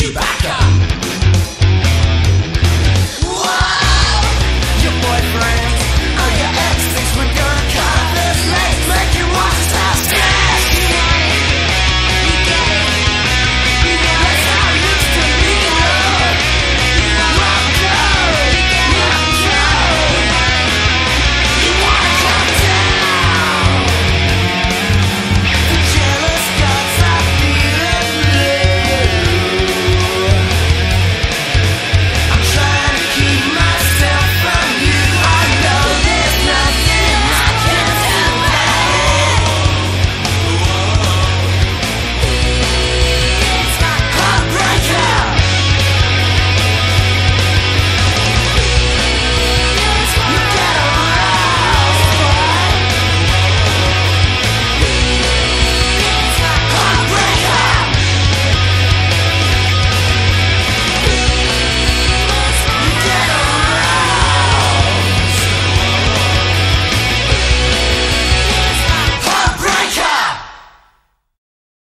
Chewbacca.